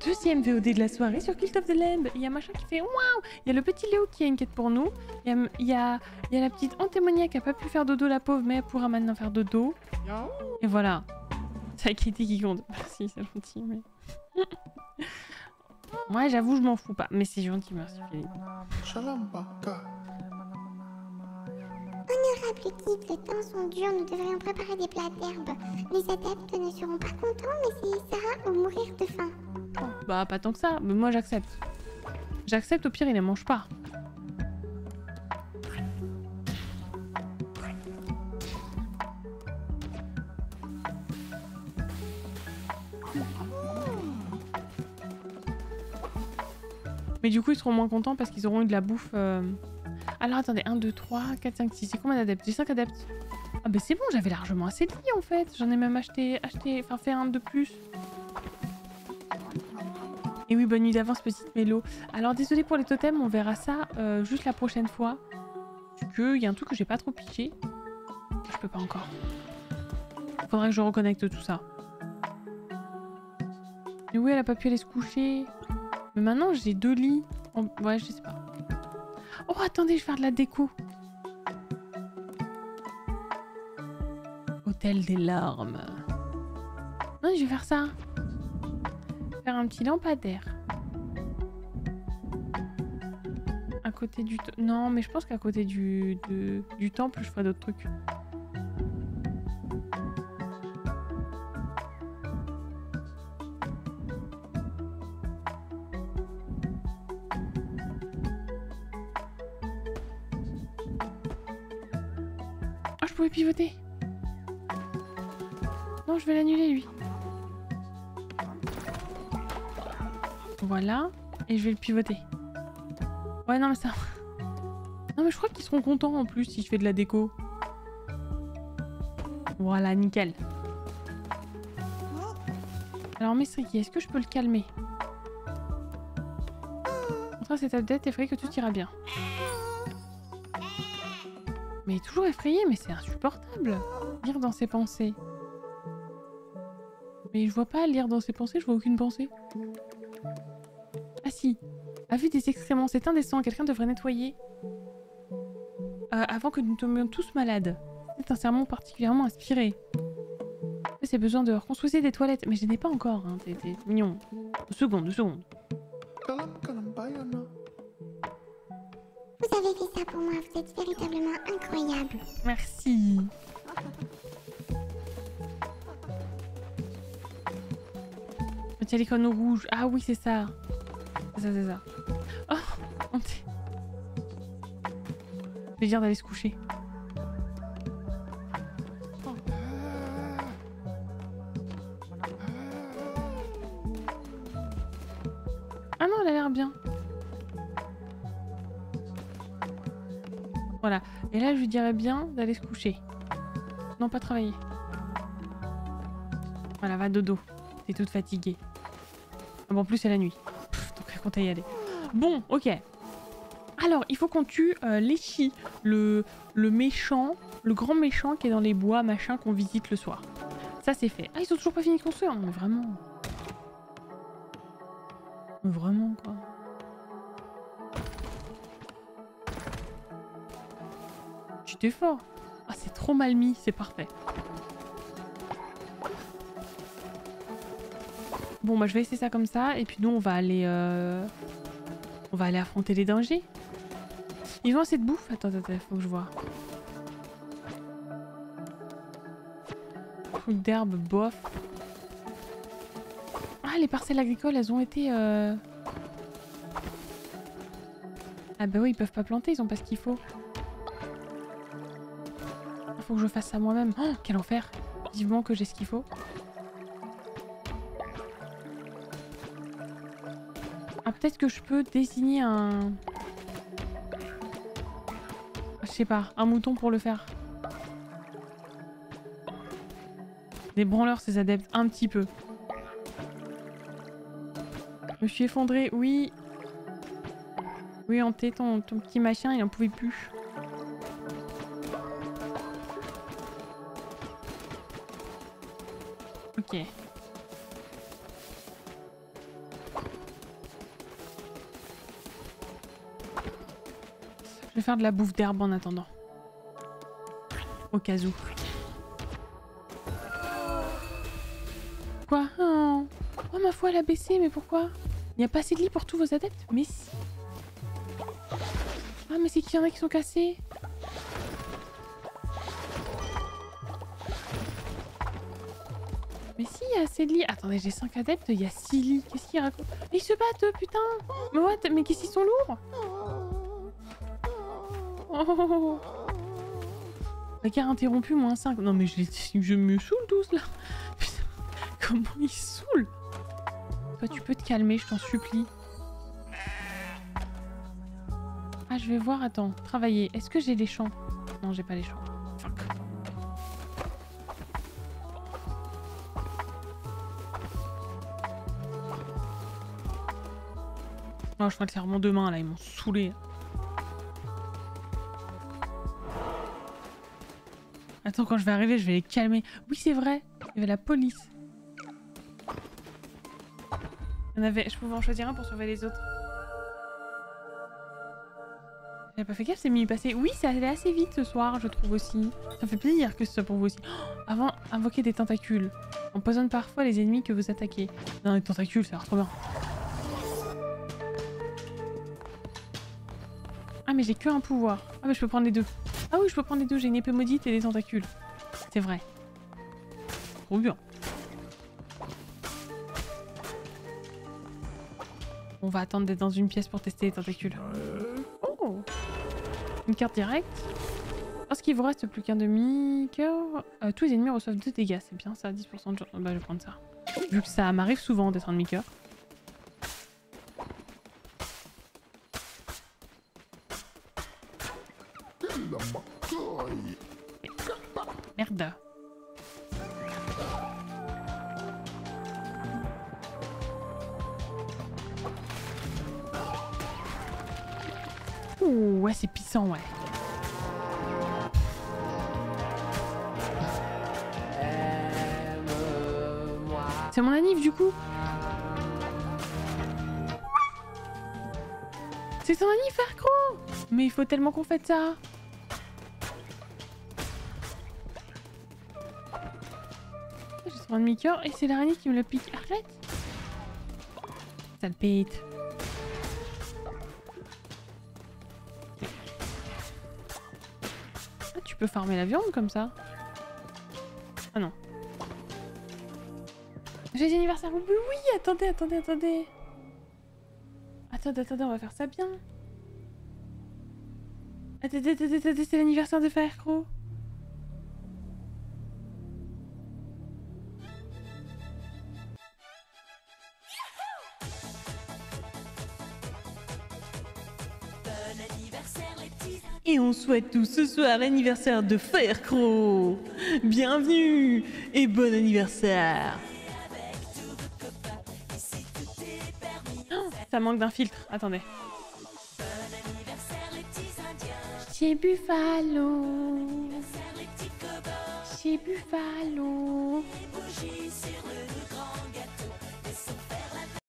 Deuxième VOD de la soirée sur Cult of the Lamb. Il y a machin qui fait waouh Il y a le petit Léo qui quête pour nous. Il y a, y a, la petite Antémonia qui a pas pu faire dodo, la pauvre, mais elle pourra maintenant faire dodo. Et voilà. C'est la qualité qui compte. Merci, c'est gentil, mais. Moi, j'avoue, je m'en fous pas. Mais c'est gentil, merci Philippe. Honorable guide, les temps sont durs, nous devrions préparer des plats d'herbe. Les adeptes ne seront pas contents, mais c'est Sarah ou mourir de faim. Bah, pas tant que ça, mais moi j'accepte. J'accepte, au pire, il les mange pas. Mais du coup, ils seront moins contents parce qu'ils auront eu de la bouffe. euh. Alors attendez, 1, 2, 3, 4, 5, 6. C'est combien d'adeptes? J'ai 5 adeptes. Ah bah c'est bon, j'avais largement assez de lits en fait. J'en ai même acheté, acheté, enfin fait un de plus. Et oui, bonne nuit d'avance, petite Mélo. Alors désolé pour les totems, on verra ça euh, juste la prochaine fois. Parce que il y a un truc que j'ai pas trop piché. Je peux pas encore. Faudrait que je reconnecte tout ça. Mais oui, elle a pas pu aller se coucher. Mais maintenant, j'ai deux lits. Ouais, je sais pas. Oh, attendez, je vais faire de la déco. Hôtel des larmes. Non, je vais faire ça. Faire un petit lampadaire. À côté du... Non, mais je pense qu'à côté du, de- du temple, je ferai d'autres trucs. Oh, je pouvais pivoter. Non, je vais l'annuler, lui. Voilà. Et je vais le pivoter. Ouais, non, mais ça... Non, mais je crois qu'ils seront contents, en plus, si je fais de la déco. Voilà, nickel. Alors, Mestriki, est-ce que je peux le calmer? Contre cette update, effrayé que tout ira bien. Mais toujours effrayé, mais c'est insupportable. Lire dans ses pensées. Mais je vois pas lire dans ses pensées, je vois aucune pensée. A vu des excréments, c'est indécent, quelqu'un devrait nettoyer. Euh, avant que nous tombions tous malades. C'est un sermon particulièrement inspiré. C'est besoin de reconstruire des toilettes, mais je n'ai pas encore, hein, t'es mignon. Deux secondes, deux secondes. Vous avez fait ça pour moi, vous êtes véritablement incroyable. Merci. Tiens rouge. Ah oui, c'est ça. C'est ça, c'est ça. Oh, Je vais dire d'aller se coucher. Ah non, elle a l'air bien. Voilà. Et là, je lui dirais bien d'aller se coucher. Non, pas travailler. Voilà, va dodo. T'es toute fatiguée. Ah bon, en plus, c'est la nuit. Quand y aller. Bon, ok. Alors, il faut qu'on tue euh, le, méchant, le grand méchant qui est dans les bois, machin, qu'on visite le soir. Ça, c'est fait. Ah, ils ont toujours pas fini de construire. Mais vraiment. Vraiment, quoi. T'es fort. Ah, c'est trop mal mis, c'est parfait. Bon, bah, je vais laisser ça comme ça. Et puis, nous, on va aller... euh, On va aller affronter les dangers. Ils ont assez de bouffe Attends, attends, faut que je vois. Truc d'herbe, bof. Ah, les parcelles agricoles, elles ont été... euh, Ah bah oui, ils peuvent pas planter, ils ont pas ce qu'il faut. Faut que je fasse ça moi-même. Oh, quel enfer Vivement que j'ai ce qu'il faut. Peut-être que je peux désigner un... Je sais pas, un mouton pour le faire. Des branleurs, ces adeptes, un petit peu. Je suis effondrée, oui. Oui, Hanté, ton, ton petit machin, il en pouvait plus. Ok. Vais faire de la bouffe d'herbe en attendant. Au cas où. Quoi? Oh. oh, ma foi, elle a baissé, mais pourquoi? Il n'y a pas assez de lit pour tous vos adeptes? Mais si. Ah, mais c'est qu'il y en a qui sont cassés Mais si, il y a assez de lits. Attendez, j'ai 5 adeptes, il y a 6 lits. Qu'est-ce qu'ils racontent ils se battent, putain Mais what? Mais qu'est-ce qu'ils sont lourds? Oh Regard interrompu, moins 5. Non mais je, me saoule tous là. Putain, comment ils saoulent Toi tu peux te calmer, je t'en supplie. Ah je vais voir, attends, travailler. Est-ce que j'ai les champs? Non j'ai pas les champs. Fuck. Oh je crois que c'est vraiment demain là, ils m'ont saoulé. Attends, quand je vais arriver, je vais les calmer. Oui, c'est vrai. Il y avait la police. On avait... Je pouvais en choisir un pour sauver les autres. J'avais pas fait gaffe, c'est mis passer. Oui, ça allait assez vite ce soir, je trouve aussi. Ça fait plaisir que ce soit pour vous aussi. Oh, avant, invoquer des tentacules. Empoisonne parfois les ennemis que vous attaquez. Non, les tentacules, ça a trop bien. Ah, mais j'ai que un pouvoir. Ah, mais je peux prendre les deux. Ah oui, je peux prendre les deux, j'ai une épée maudite et des tentacules. C'est vrai. Trop bien. On va attendre d'être dans une pièce pour tester les tentacules. Oh Une carte directe. Lorsqu'il vous reste plus qu'un demi-cœur, euh, tous les ennemis reçoivent 2 dégâts. C'est bien ça, 10% de chance. Bah je vais prendre ça. Vu que ça m'arrive souvent d'être un demi-cœur. Merde. Ouh, ouais, c'est puissant, ouais. C'est mon anniv du coup C'est ton anniv, Farcro Mais il faut tellement qu'on fête ça Demi-cœur et c'est l'araignée qui me le pique. Arrête Ça le pète. Ah, tu peux farmer la viande comme ça Ah non. J'ai anniversaire Oui, attendez, attendez, attendez. Attendez, attendez, on va faire ça bien. Attendez, attendez, attendez, c'est l'anniversaire de Firecrow. Et on souhaite tous ce soir l'anniversaire de Firecrow. Bienvenue et bon anniversaire. Oh, ça manque d'un filtre, attendez. Chez Buffalo. Chez Buffalo.